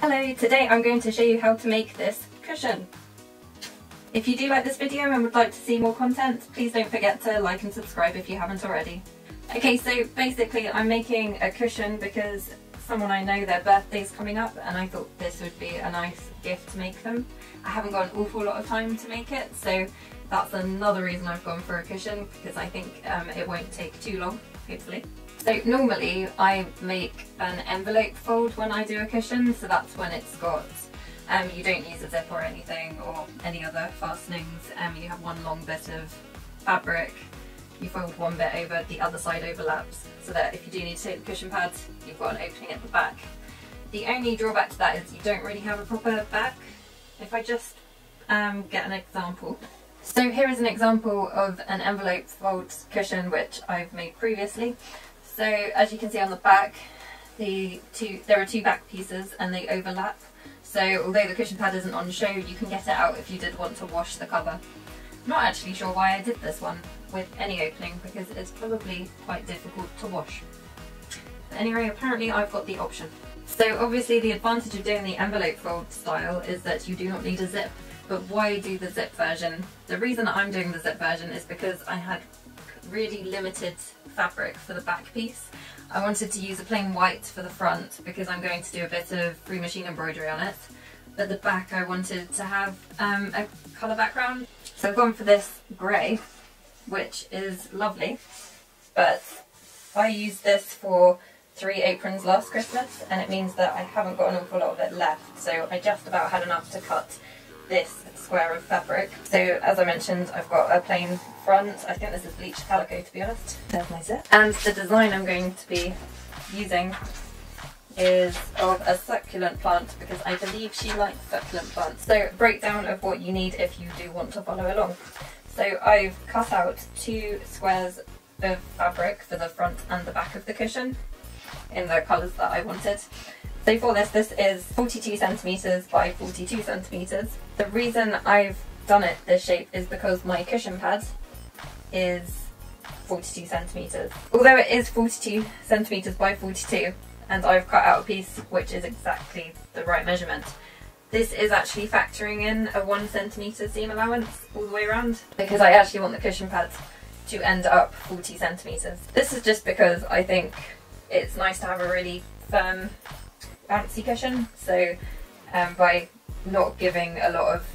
Hello, today I'm going to show you how to make this cushion. If you do like this video and would like to see more content, please don't forget to like and subscribe if you haven't already. Okay, so basically I'm making a cushion because someone I know their birthday's coming up and I thought this would be a nice gift to make them. I haven't got an awful lot of time to make it, so that's another reason I've gone for a cushion because I think um, it won't take too long, hopefully. So normally I make an envelope fold when I do a cushion, so that's when it's got, um, you don't use a zip or anything or any other fastenings, um, you have one long bit of fabric, you fold one bit over, the other side overlaps, so that if you do need to take the cushion pad, you've got an opening at the back. The only drawback to that is you don't really have a proper back. If I just um, get an example. So here is an example of an envelope fold cushion which I've made previously. So as you can see on the back, the two there are two back pieces and they overlap. So although the cushion pad isn't on show, you can get it out if you did want to wash the cover. I'm not actually sure why I did this one with any opening because it's probably quite difficult to wash. But anyway, apparently I've got the option. So obviously the advantage of doing the envelope fold style is that you do not need a zip. But why do the zip version? The reason I'm doing the zip version is because I had really limited fabric for the back piece. I wanted to use a plain white for the front because I'm going to do a bit of free machine embroidery on it. But the back I wanted to have um, a colour background. So I've gone for this grey, which is lovely. But I used this for three aprons last Christmas and it means that I haven't got an awful lot of it left. So I just about had enough to cut this square of fabric. So as I mentioned, I've got a plain front. I think this is bleached calico to be honest. There's my zip. And the design I'm going to be using is of a succulent plant because I believe she likes succulent plants. So breakdown of what you need if you do want to follow along. So I've cut out two squares of fabric for the front and the back of the cushion in the colours that I wanted. So for this, this is 42 centimetres by 42 centimetres. The reason I've done it this shape is because my cushion pad is 42 centimetres. Although it is 42 centimetres by 42, and I've cut out a piece which is exactly the right measurement. This is actually factoring in a one centimetre seam allowance all the way around because I actually want the cushion pad to end up 40 centimetres. This is just because I think it's nice to have a really firm bouncy cushion so um, by not giving a lot of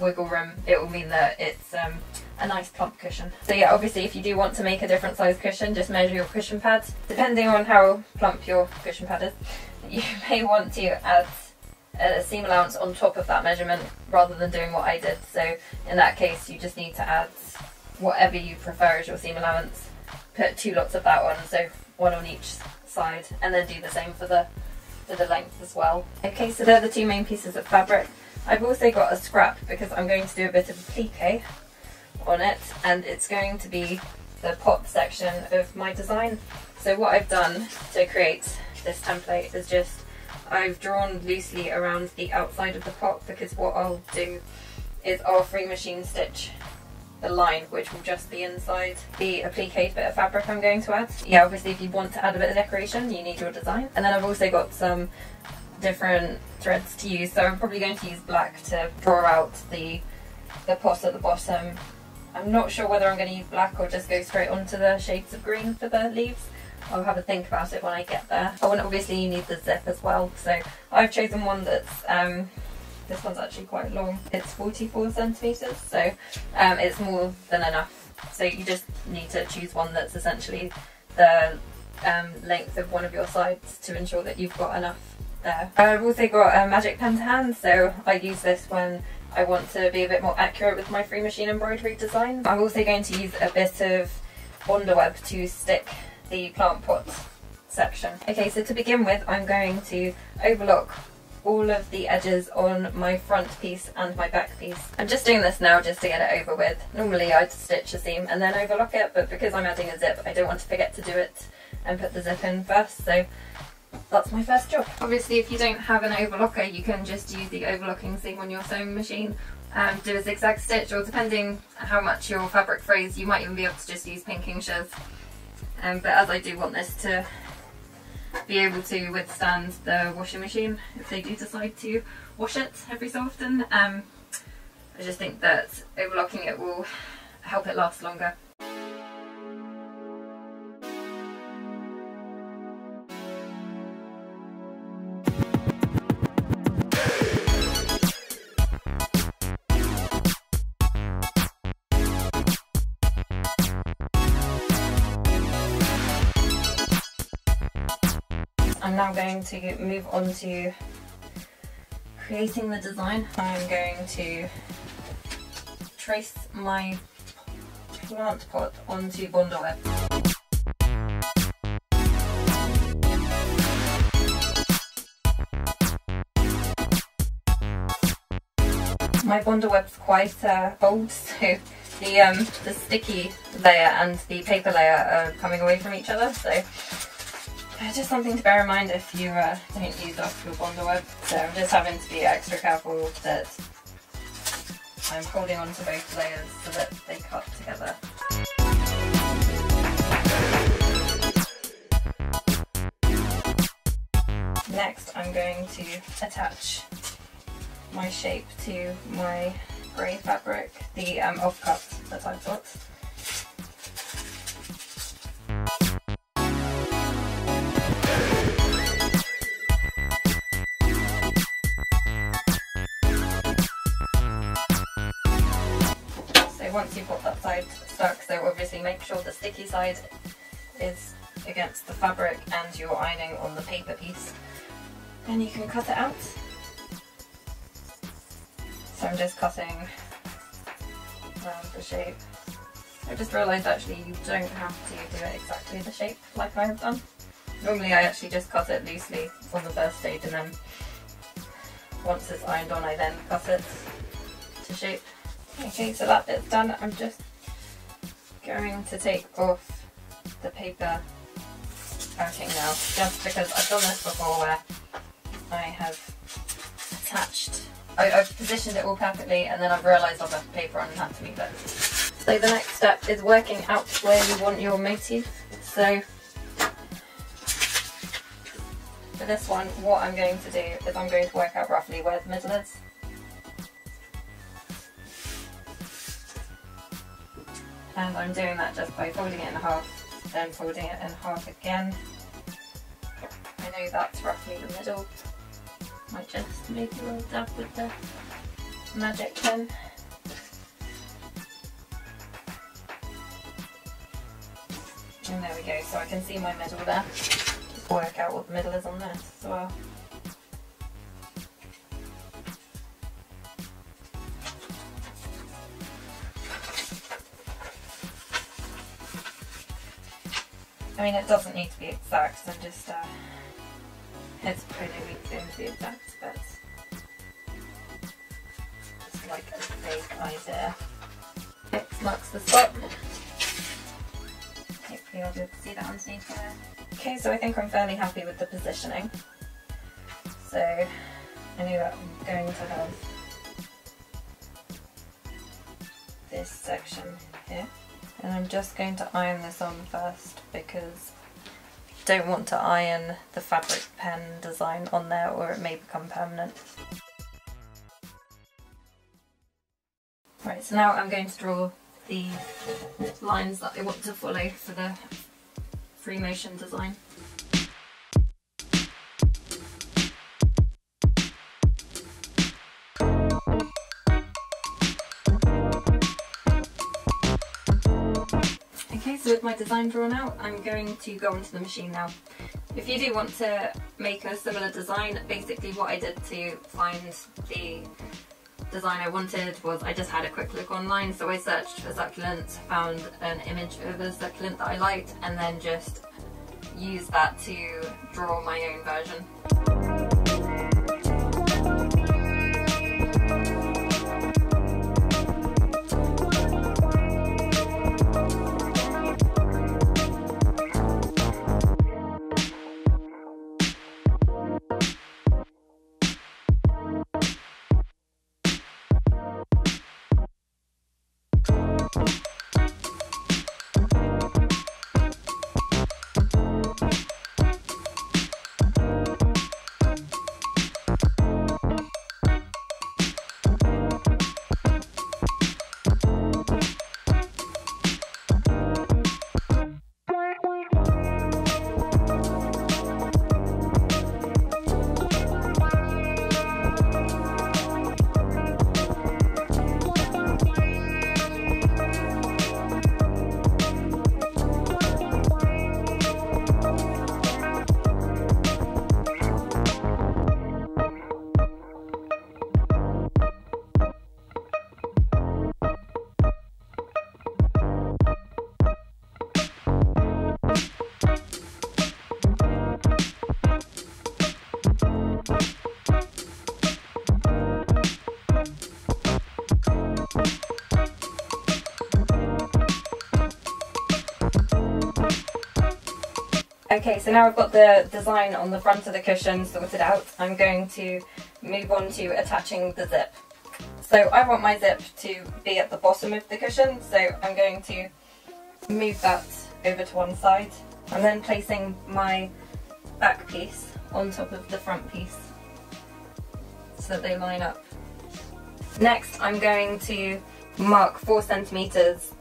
wiggle room it will mean that it's um, a nice plump cushion. So yeah obviously if you do want to make a different size cushion just measure your cushion pad. Depending on how plump your cushion pad is you may want to add a seam allowance on top of that measurement rather than doing what I did so in that case you just need to add whatever you prefer as your seam allowance. Put two lots of that on so one on each side and then do the same for the for the length as well. Okay, so they're the two main pieces of fabric. I've also got a scrap because I'm going to do a bit of applique on it and it's going to be the pot section of my design. So what I've done to create this template is just I've drawn loosely around the outside of the pot because what I'll do is I'll free machine stitch the line which will just be inside the applique bit of fabric I'm going to add. Yeah obviously if you want to add a bit of decoration you need your design and then I've also got some different threads to use so I'm probably going to use black to draw out the the pot at the bottom. I'm not sure whether I'm going to use black or just go straight onto the shades of green for the leaves. I'll have a think about it when I get there. Oh and obviously you need the zip as well so I've chosen one that's um, this one's actually quite long. It's 44 centimetres, so um, it's more than enough. So you just need to choose one that's essentially the um, length of one of your sides to ensure that you've got enough there. I've also got a magic pen to hand, so I use this when I want to be a bit more accurate with my free machine embroidery design. I'm also going to use a bit of Wonder Web to stick the plant pot section. Okay, so to begin with, I'm going to overlock all of the edges on my front piece and my back piece. I'm just doing this now just to get it over with. Normally I'd stitch a seam and then overlock it, but because I'm adding a zip, I don't want to forget to do it and put the zip in first, so that's my first job. Obviously if you don't have an overlocker, you can just use the overlocking seam on your sewing machine and do a zigzag stitch, or depending how much your fabric frays, you might even be able to just use pinking shears. Um, but as I do want this to be able to withstand the washing machine if they do decide to wash it every so often. Um, I just think that overlocking it will help it last longer. I'm now going to move on to creating the design. I'm going to trace my plant pot onto Bondaweb. My Bondaweb's quite uh, old, so the um, the sticky layer and the paper layer are coming away from each other, so just something to bear in mind if you uh, don't use off your Bondaweb. So I'm just having to be extra careful that I'm holding on to both layers so that they cut together. Next I'm going to attach my shape to my grey fabric, the um, offcut that I've got. You've got that side stuck, so obviously make sure the sticky side is against the fabric and you're ironing on the paper piece. Then you can cut it out. So I'm just cutting around the shape. I just realised actually you don't have to do it exactly the shape like I have done. Normally I actually just cut it loosely on the first stage and then once it's ironed on I then cut it to shape. Okay, so that bit's done. I'm just going to take off the paper backing now, just because I've done this before where I have attached, I, have positioned it all perfectly and then I've realised I've left paper on and had to move it. So the next step is working out where you want your motif. So for this one, what I'm going to do is I'm going to work out roughly where the middle is. And I'm doing that just by folding it in half, then folding it in half again. I know that's roughly the middle. I just make a little dab with the magic pen. And there we go, so I can see my middle there. Work out what the middle is on this as well. I mean, it doesn't need to be exact, I'm just, uh, it's pretty weak to be exact, but it's like a vague idea. X marks the spot. Hopefully I'll be able to see that underneath there. Okay, so I think I'm fairly happy with the positioning. So I know that I'm going to have this section here. And I'm just going to iron this on first because I don't want to iron the fabric pen design on there or it may become permanent. Right, so now I'm going to draw the lines that I want to follow for the free motion design. My design drawn out, I'm going to go onto the machine now. If you do want to make a similar design, basically what I did to find the design I wanted was I just had a quick look online, so I searched for succulents, found an image of a succulent that I liked, and then just used that to draw my own version. Okay, so now I've got the design on the front of the cushion sorted out, I'm going to move on to attaching the zip. So I want my zip to be at the bottom of the cushion, so I'm going to move that over to one side. I'm then placing my back piece on top of the front piece so that they line up. Next I'm going to mark 4 centimetres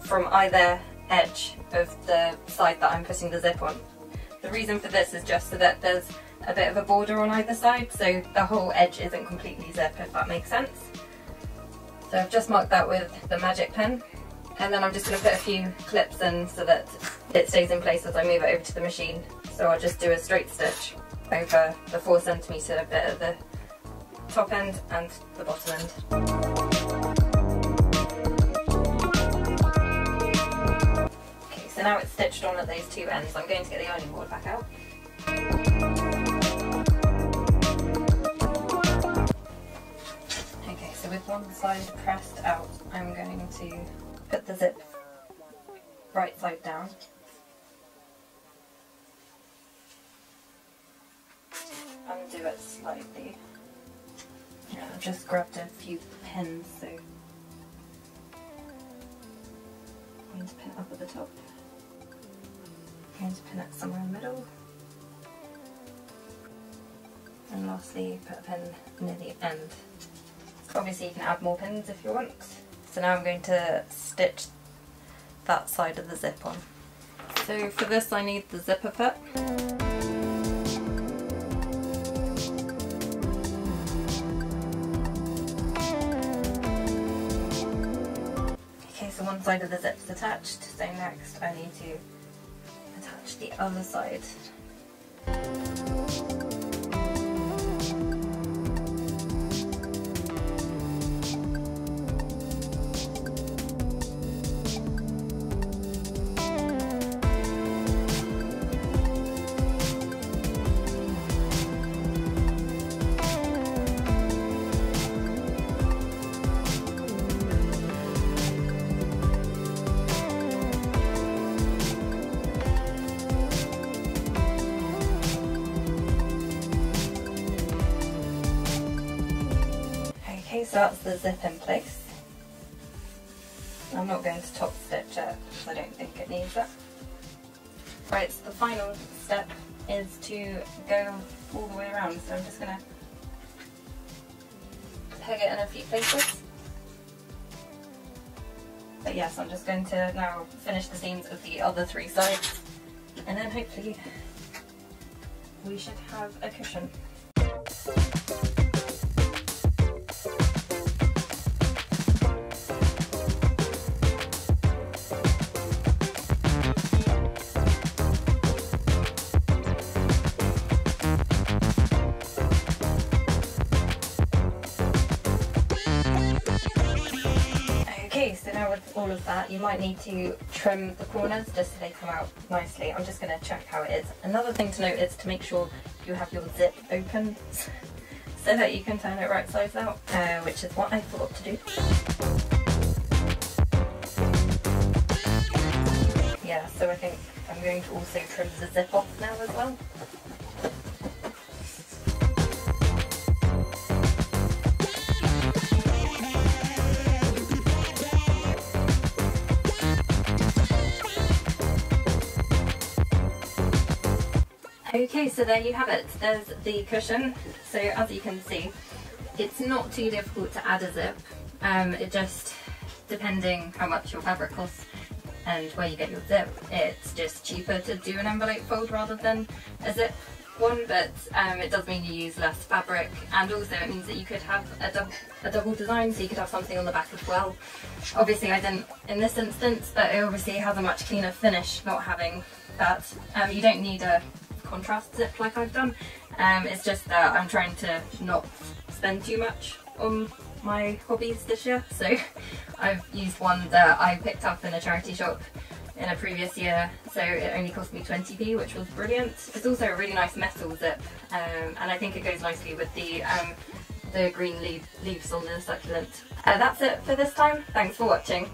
from either edge of the side that I'm putting the zip on. The reason for this is just so that there's a bit of a border on either side so the whole edge isn't completely zip if that makes sense. So I've just marked that with the magic pen and then I'm just going to put a few clips in so that it stays in place as I move it over to the machine. So I'll just do a straight stitch over the 4 centimetre bit at the top end and the bottom end. Now it's stitched on at those two ends, I'm going to get the ironing board back out. Okay, so with one side pressed out, I'm going to put the zip right side down. Undo it slightly. Yeah, I've just grabbed a few pins, so I'm going to pin up at the top. Going to pin it somewhere in the middle. And lastly, put a pin near the end. Obviously you can add more pins if you want. So now I'm going to stitch that side of the zip on. So for this I need the zipper foot. Okay, so one side of the zip's attached, so next I need to the other side. So that's the zip in place. I'm not going to top stitch it because I don't think it needs it. Right, so the final step is to go all the way around, so I'm just going to peg it in a few places. But yes, I'm just going to now finish the seams of the other three sides and then hopefully we should have a cushion. You might need to trim the corners just so they come out nicely. I'm just going to check how it is. Another thing to note is to make sure you have your zip open so that you can turn it right sides out, uh, which is what I forgot to do. Yeah, so I think I'm going to also trim the zip off now as well. Okay, so there you have it. There's the cushion. So as you can see, it's not too difficult to add a zip. Um, it just, depending how much your fabric costs and where you get your zip, it's just cheaper to do an envelope fold rather than a zip one, but um, it does mean you use less fabric and also it means that you could have a, a, double design so you could have something on the back as well. Obviously I didn't in this instance, but it obviously has a much cleaner finish not having that. Um, you don't need a contrast zip like I've done. Um, it's just that I'm trying to not spend too much on my hobbies this year. So I've used one that I picked up in a charity shop in a previous year. So it only cost me 20p, which was brilliant. It's also a really nice metal zip. Um, and I think it goes nicely with the um, the green leaf, leaves on the succulent. Uh, that's it for this time. Thanks for watching.